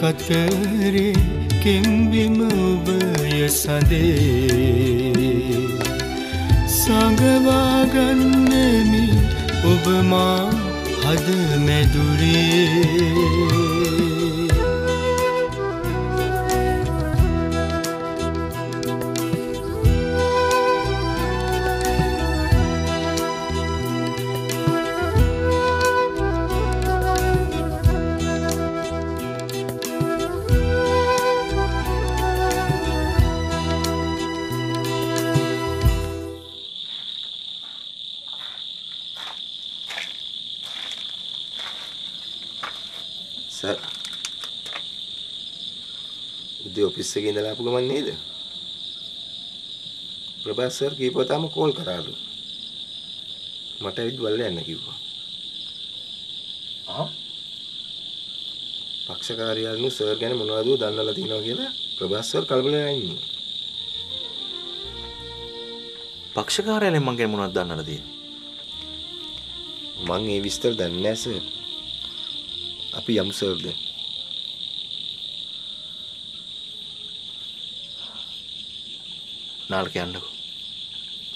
කතරේ කෙම්බිම ඔබය සඳේ සඟවාගන්නමි ඔබ මා හද මැදුරේ. උදේ ඔෆිස් එකේ ඉඳලා ආපු ගමන් නේද? ප්‍රභාස් සර් කීපවතාවම කෝල් කරාලු. මට ඇවිත් බලලා යන්න කිව්වා. ආ පක්ෂ කාර්යාලනු සර් ගැන මොනවද දන්නලා තියෙනවා කියලා ප්‍රභාස් සර් කලබල වෙලා ඉන්නේ. පක්ෂ කාර්යාලයෙන් මං ගැන මොනවද දන්නවද තියෙන්නේ? මං ඒ විස්තර දන්නේ නැහැ සර්. අපි යමු සර්ද. නාලක යන්නකෝ.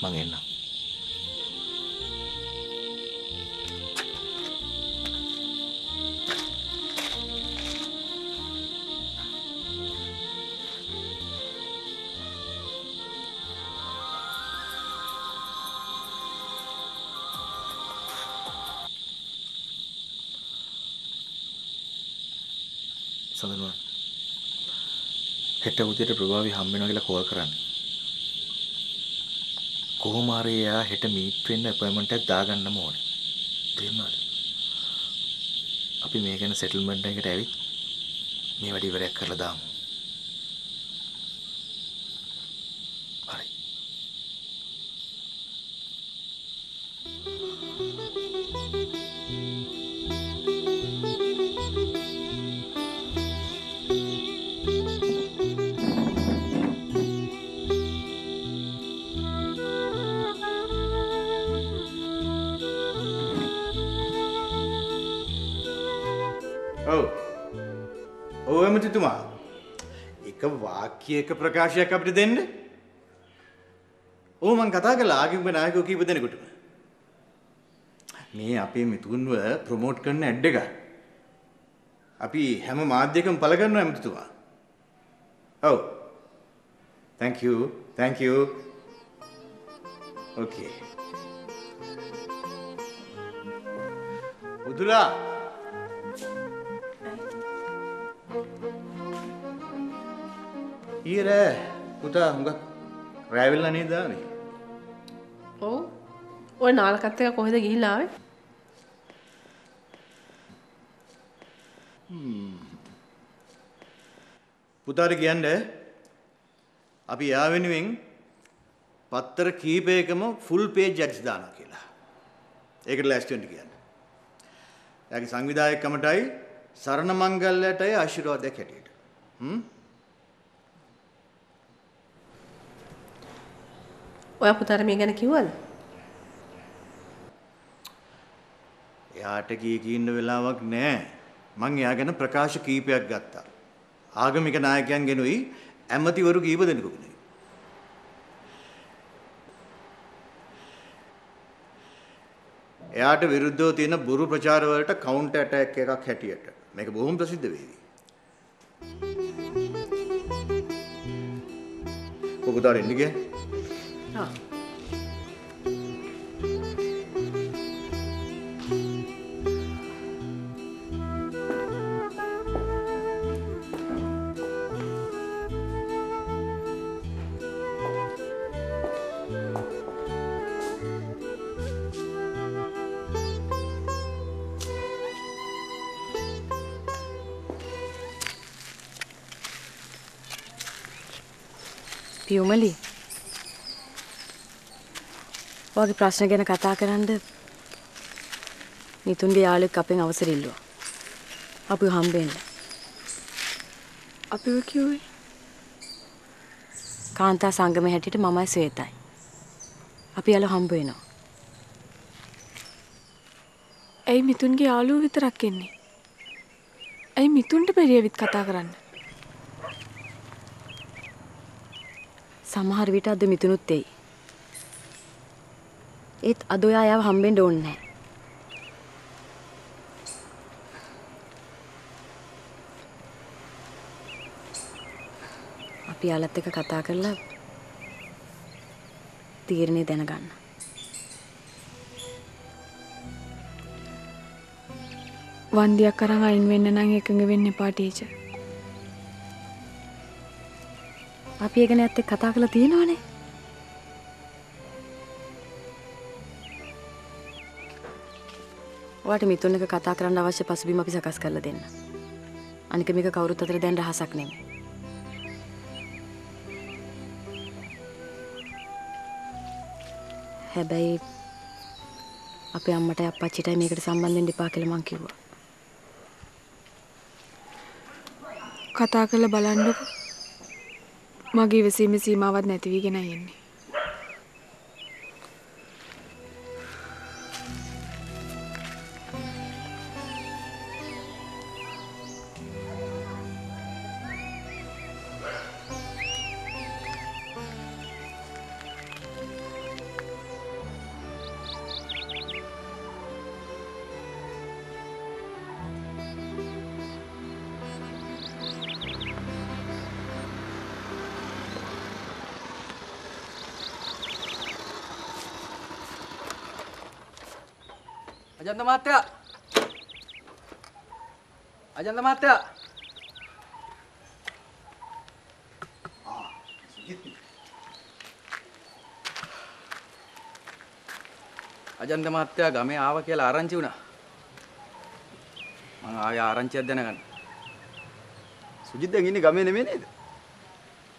මං එන්නම්. සඳනුවන් හෙට උදේට ප්‍රභාවි හම්බ වෙනවා කියලා කෝල් කරන්න. කොහොම හරි එයා හෙට මීට් වෙන්න අපොයින්ට්මන්ට් එකක් දාගන්නම ඕනේ. තේරුණාද? අපි මේ ගැන සෙටල්මන්ට් එකකට ඇවිත් මේ වැඩ ඉවරයක් කරලා දාමු. ඔව්. ඔව් එමතිතුමා එක වාක්‍යයක ප්‍රකාශයක් අපිට දෙන්න. ඕ මං කතා කළා ආගමික නායකයෝ කීප දෙනෙකුට මේ අපේ මිතුන්ව ප්‍රොමෝට් කරන ඇඩ් එක. අපි හැම මාධ්‍යකම පළ කරනවා එමතිතුමා ඔව්. Thank you thank you. Okay. උදුලා ඊර පුතා හුඟක් රෑවෙල්ලා නේද ආවේ? ඔව්. ඔය නාලකත් එක කොහෙද ගිහිල්ලා ආවේ? පුතාට කියන්න අපි යා වෙනුවෙන් පත්තර කීපයකම ෆුල් පේජ් ඇඩ්ස් දානවා කියලා. ඒකට ලෑස්ති වෙන්න කියන්න. එයාගේ සංවිධායකකමටයි සරණ මංගල්‍යයටයි ආශිර්වාදයක් හැටියට. හ්ම් ඔයා පුතාට මේ ගැන කිව්වද? එයාට කී කීන්න වෙලාවක් නැහැ. මං එයා ගැන ප්‍රකාශ කීපයක් ගත්තා. ආගමික නායකයන් ගෙනුයි ඇමතිවරු කීප දෙනෙකුගෙනුයි. එයාට විරුද්ධව තියෙන බුරු ප්‍රචාර වලට කවුන්ටර් ඇටැක් එකක් හැටියට මේක බොහොම ප්‍රසිද්ධ වේවි. ඔබට එන්න ගියා? ආ. පියුමලි ඔයාගේ ප්‍රශ්න ගැන කතා කරන්න නිතුන්ගේ යාළුවෙක් අපෙන් අවසර ඉල්ලුවා. අපිව හම්බෙන්න. අපිව කිව්වේ කාන්තා සංගමේ හැටියට මමයි ශ්වේතයි. අපි යාළුව හම්බ වෙනවා. ඇයි මිතුන්ගේ යාළුවෝ විතරක් එන්නේ? ඇයි මිතුන්ට බැරියවිත් කතා කරන්න? සමහර විට අද මිතුනුත් එයි. ඒත් අද ඔයා එයාව හම්බෙන්න ඕනේ නැහැ. අපි යාලත් එක්ක කතා කරලා තීරණය දැනගන්න. වන්දියක් අරන් අයින් වෙන්න නම් එකඟ වෙන්න එපා ටීචර්. අපි ඒ ගැන ඇත්ත කතා කරලා තියෙනවනේ. ඔයාට මිතුන් එක කතා කරන්න අවශ්‍ය පසුබිම අපි සකස් කරලා දෙන්න. අනික මේක කවුරුත් අතර දැන් රහසක් නෙමෙයි. හැබැයි අපේ අම්මටයි අප්පච්චිටයි මේකට සම්බන්ධ වෙන්න එපා කියලා මං කිව්වා. කතා කරලා බලන්නකෝ. මගේ ඉවසීමේ සීමාවක් නැති වීගෙනයි එන්නේ. අජන්ත මහත්තයා අජන්ත මහත්තයා අජන්ත මහත්තයා ගමේ ආව කියලා ආරංචි වුණා. මං ආයේ ආරංචියක් දැනගන්න. සුජිත් දැන් ඉන්නේ ගමේ නෙමෙයි නේද?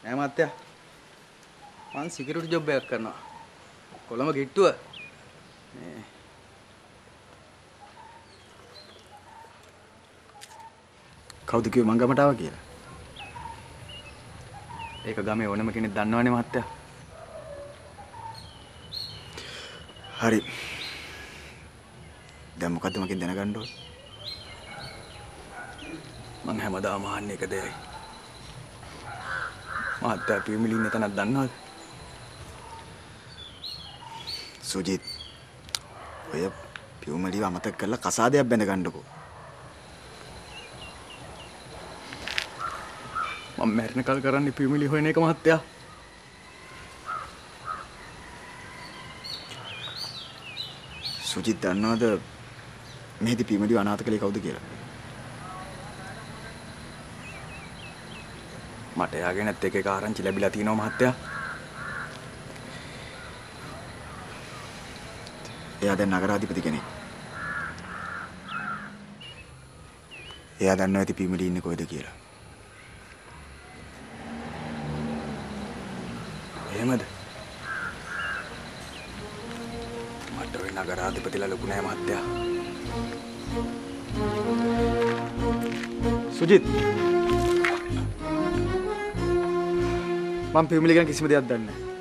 නෑ මහත්තයා මං සිකියුරිටි ජොබ් එකක් කරනවා. කොළඹ ගිට්ටුව මේ කවුද කිව්වේ මං ගමට ආවා කියලා? ඒක ගමේ ඕනම කෙනෙක් දන්නවනේ මහත්තයා. හරි. දැන් මොකද්ද මගෙන් දැනගන්න ඕන? මං හැමදාම අහන්නේ එක දෙයයි. මහත්තයා පියමිලි ඉන්න තැනක් දන්නවද? සුජිත් ඔය පියුමලිව අමතක කරලා කසාදයක් බැඳගන්නකෝ. මම මැරෙන කල් කරන්නේ පියුමලි හොයන එක මහත්තයා. සුජිත් දන්නවද මෙහෙදි පියුමලි අනාථ කලේ කවුද කියලා? මට එයාගෙන නැත් එක එක ආරංචි ලැබිලා තියෙනවා මහත්තයා. එයා දැන් නගරාධිපති කෙනෙක්. එයා දන්නවා ඇති පියුමලි ඉන්නේ කොහෙද කියලා. එහෙමද? මට ඔය නගරාධිපතිලා ලොකු නෑ මහත්තයා. සුජිත් මම පියුමලි ගැන කිසිම දෙයක් දන්නේ නෑ.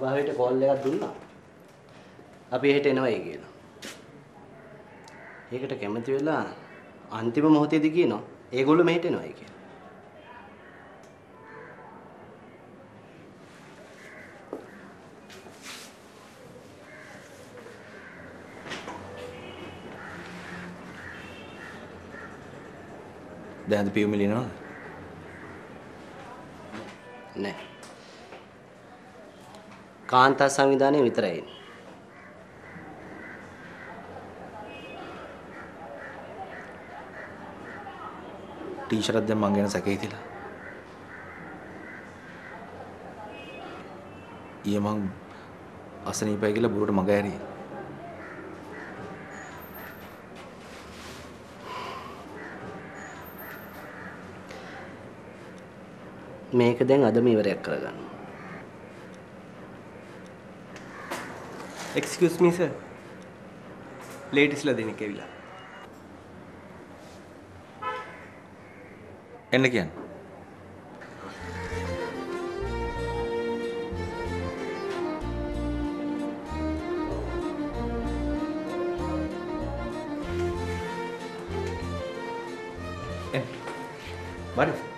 මම ප්‍රභාවයට කෝල් එකක් දුන්නා. අපි එහෙට එනවයි කියලා. ඒකට කැමති වෙලා අන්තිම මොහොතේදී කියනවා ඒගොල්ලෝ මෙහෙට එනවයි කියලා. දැන්ද පියුමිලි නේද? නෑ. කාන්තා සංවිධානය විතරයි ටීෂර්ට් දැන් මං ගැන සැකේ තියලා. ඊයේ මං අසනීපයි කියලා බුරුවට මග ඇරියේ. මේක දැන් අදම ඉවරයක් කරගන්න. එක්ස්කියුස් මී සර්. ලේඩිස්ලා දෙනෙක් ඇවිල්ලා. එන්න කියන්න. එන්න. බඩු.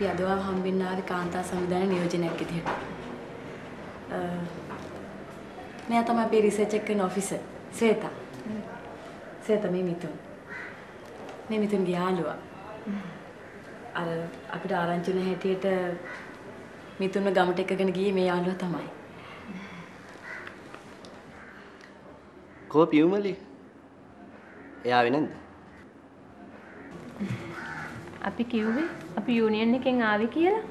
අපි අදවා හම්බෙන්න ආවේ කාන්තා සංවිධාන නියෝජනයක් විදිහට. අ, මෙයා තමයි අපේ රිසර්ච් එක කරන ඔෆිසර් ශ්වේතා. ශ්වේතා මේ මිතුන්. මේ මිතුන්ගේ යාළුවා. අර අපිට ආරංචි වුණ හැටියට මිතුන්ව ගමට එකගෙන ගියේ මේ යාළුවා තමයි. කෝ පියුමලි? එයා වෙනද? අපි කිව්වේ අපි යූනියන් එකෙන් ආවේ කියලා.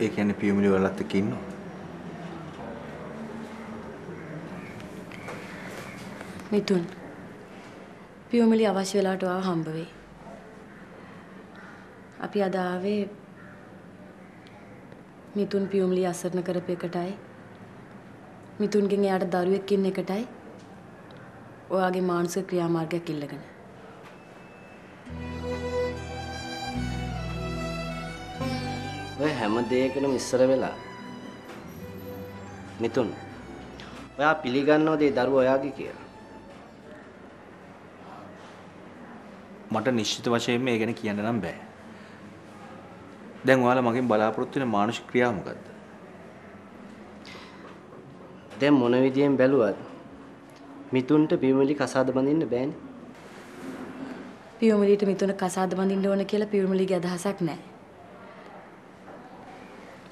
ඒ කියන්නේ පියුමිලි වලත් එක්ක ඉන්නවා. මිතුන්. පියුමලි අවශ්‍ය වෙලාවට ආව හම්බ වෙයි. අපි අද ආවේ මිතුන් පියුමලි අසරණ කරපු එකටයි. මිතුන්ගෙන් එයාට දරුවෙක් ඉන්න එකටයි. ඔයාගේ මානසික ක්‍රියාමාර්ගයක් ඉල්ලගෙන. ඔය හැම දෙයකටම ඉස්සර වෙලා මිතුන් ඔයා පිළිගන්නවද ඒ දරුවා ඔයාගේ කියලා? මට නිශ්චිත වශයෙන්ම ඒ ගැන කියන්න නම් බෑ. දැන් ඔයාලා මගෙන් බලාපොරොත්තු වෙන මානසික ක්‍රියාව මොකද්ද? දැන් මොන විදියෙන් බැලුවත් මිතුන්ට පියුමලි කසාද බඳින්න බෑනේ. පියුමලිට මිතුන කසාද බඳින්න ඕන කියලා පියුමලිගේ අදහසක් නැහැ.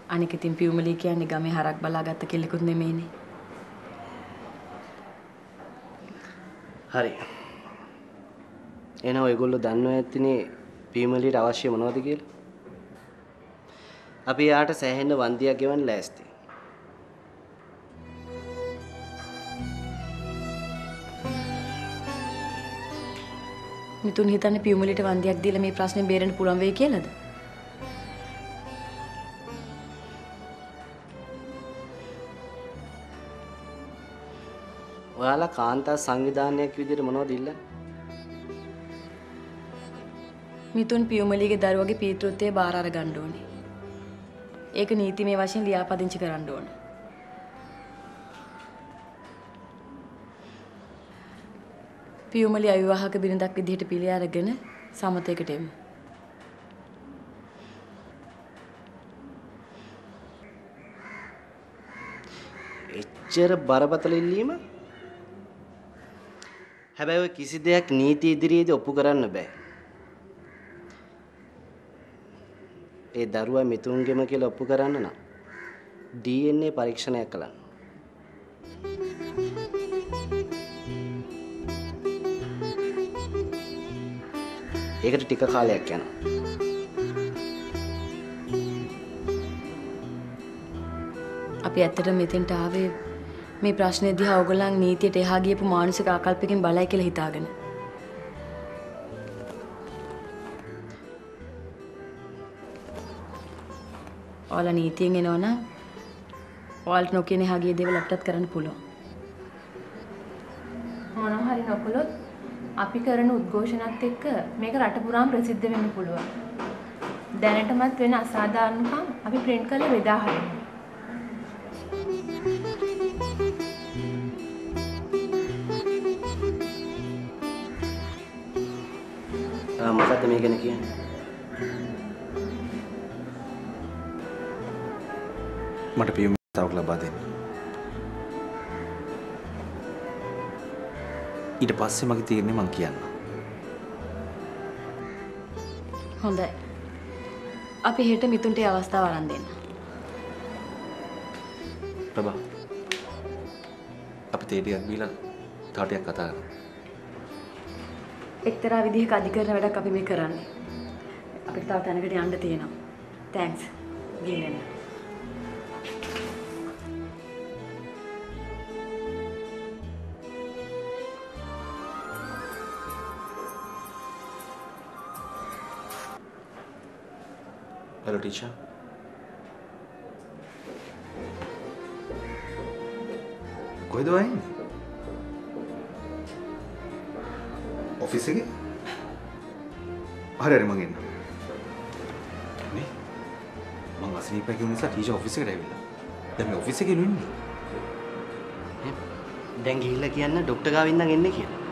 අනික ඉතින් පියුමලි කියන්නේ ගමේ හරක් බලාගත්ත කෙල්ලෙකුත් නෙමෙයිනේ. හරි. එහෙනම් ඔයගොල්ලෝ දන්නවා ඇතිනේ පියුමලිට අවශ්‍ය මොනවද කියලා? අපි යාට සෑහෙන වන්දියක් ගෙවන්න ලෑස්ති. මිතුන් හිතන්නේ පියුමලිට වන්දියක් දීලා මේ ප්‍රශ්නේ බේරෙන්න පුළුවන් වෙයි කියලාද? ඔයාලා කාන්තා සංවිධානයක් විදිහට මොනවද ඉල්ලන්නේ? මිතුන් පියුමලිගේ දරුවගේ පීතෘත්වය බාර අරගන්න ඕනේ. ඒක නීතිමය වශයෙන් ලියාපදිංචි කරන්න ඕනේ. පියුමලි අවිවාහක බිරිඳක් විදිහට පිළි අරගෙන සමතයකට එමු. එච්චර බරපතල ඉල්ලීම? හැබැයි ඔය කිසි දෙයක් නීති ඉදිරියේදී ඔප්පු කරන්න බෑ. ඒ දරුවා මිතුන්ගෙම කියලා ඔප්පු කරන්න නම් DNA පරීක්ෂණයක් කළන්න. ඒකට ටික කාලයක් යනවා. අපි ඇත්තට මෙතෙන්ට ආවේ මේ ප්‍රශ්නේ දිහා ඔයගොල්ලන් නීතියට එහා ගියපු මානසික ආකල්පකින් බලයි කියලා හිතාගෙන. ඔයාලා නීතියෙන් එනවනම් ඔයාලට නොකියන එහා ගිය දේවල් අපිටත් කරන්න පුළුවන්. මොනවා හරි නොකළොත් අපි කරන උද්ඝෝෂණත් එක්ක මේක රට පුරාම ප්‍රසිද්ධ වෙන්න පුළුවන්. දැනටමත් වෙන අසාධාරණකම් අපි ප්‍රින්ට් කරලා බෙදා හරිනවා. ආ මොකද්ද මේ ගැන කියන්නේ? මට පියුමිලිතාවක් ලබා දෙන්න. ඊට පස්සේ මගේ තීරණය මං කියන්නම්. හොඳයි. අපි හෙට මිතුන්ට ඒ අවස්ථාව අරන් දෙන්න. ප්‍රභා අපි තේ ටිකක් බීලා තව ටිකක් කතා කරමු. එක්තරා විදිහක අධිකරණ වැඩක් අපි මේ කරන්නේ. අපිට තව තැනකට යන්න තියෙනවා. තෑන්ක්ස්. ගිහින් එන්න. හලෝ ටීචර් කොහෙද වයින්නේ ඔෆිස් එකේ? හරි හරි මං එන්නම් නේ? මං අසනීපයි කියු නිසා ටීචර් ඔෆිස් එකට ඇවිල්ලා. දැන් මේ ඔෆිස් එකේ ඉන්නේ දැන් ගිහිල්ලා කියන්න ඩොක්ටර් ගාව ඉඳන් එන්නේ කියලා.